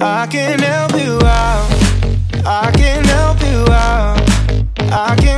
I can help you out. I can help you out. I can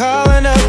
calling up.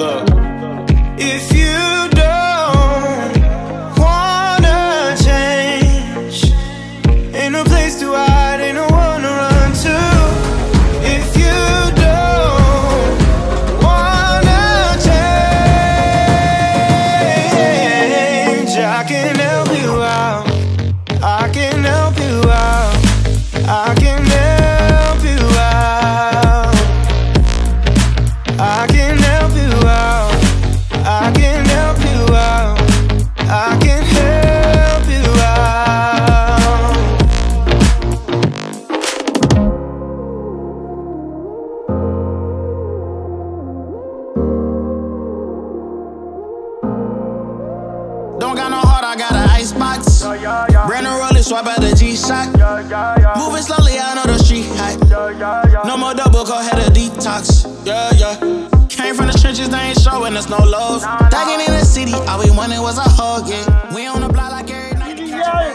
Look. swipe at the G-Shock. Moving slowly, I know the street hype. No more double, go ahead a detox. Yeah, yeah. Came from the trenches, they ain't showing us no love. Thugging in the city, all we wanted was a hug. Yeah. We on the block like every night. Yeah,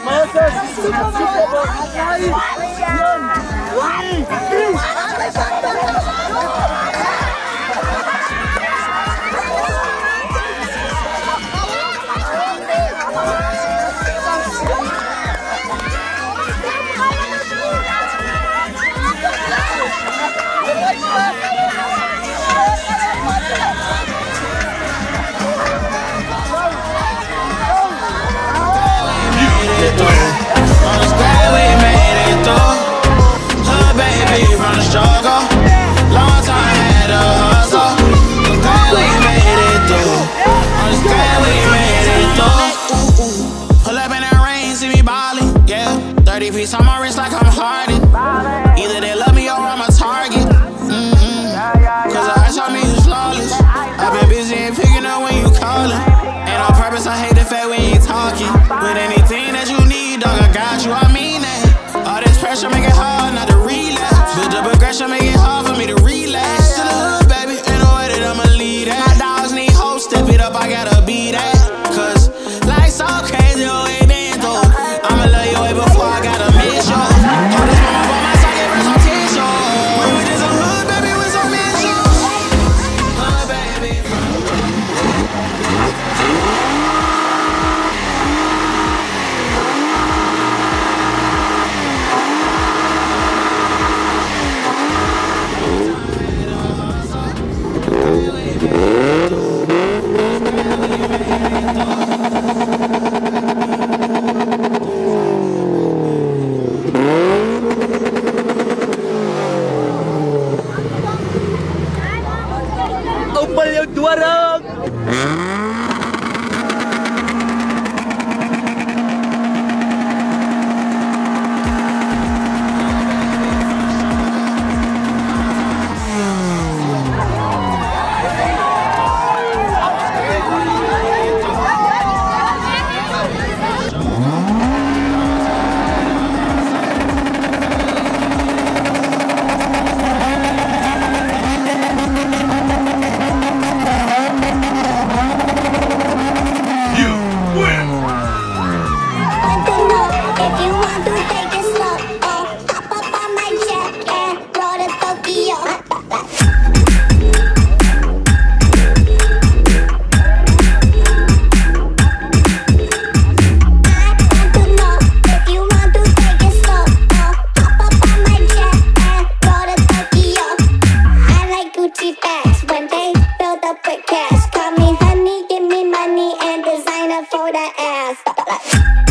त्वरा Bye.